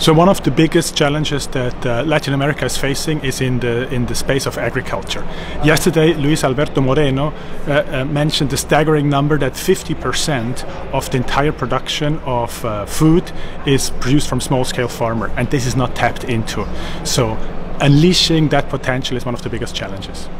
So one of the biggest challenges that uh, Latin America is facing is in the in the space of agriculture. Yesterday, Luis Alberto Moreno uh, uh, mentioned the staggering number that 50% of the entire production of uh, food is produced from small-scale farmer, and this is not tapped into. So unleashing that potential is one of the biggest challenges.